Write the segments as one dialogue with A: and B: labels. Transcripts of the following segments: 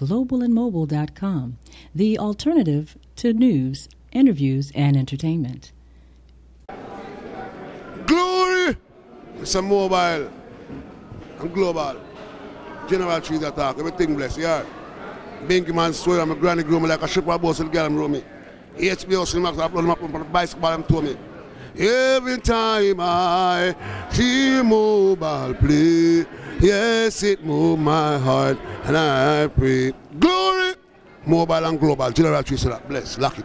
A: globalandmobile.com, the alternative to news, interviews, and entertainment.
B: Glory! It's a mobile and global. General Trees attack, everything blessed, yeah. Binky man swear, my granny grew me like a ship of boss and girl them row me. HBO Cinemax, I upload them up on the bicycle, them to me. Every time I see mobile play, yes, it move my heart and I pray. Glory! Mobile and global, General that bless, lock it.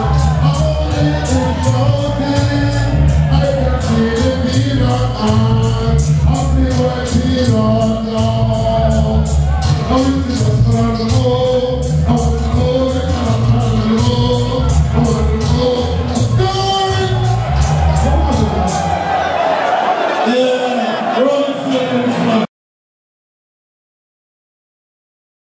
C: Yeah, Rollins